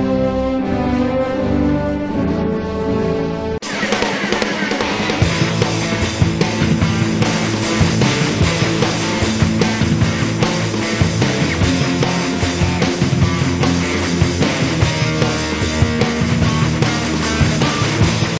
Música